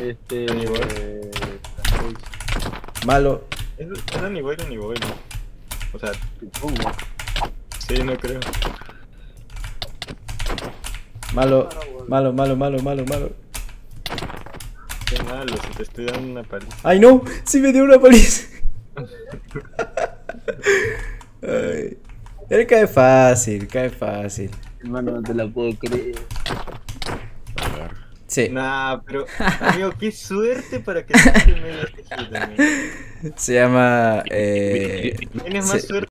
Este. Eh, Malo. Es- Era ni bueno ni bueno. O sea, supongo. sí, no creo. Malo. Malo, malo, malo, malo, malo. Qué malo, si te estoy dando una paliza. ¡Ay, no! ¡Sí me dio una paliza! Ay. Él cae fácil, cae fácil. Hermano, no te la puedo creer. Sí, Nah, pero, amigo, qué suerte para que no se me este hit, amigo. se llama. Eh, Tienes más suerte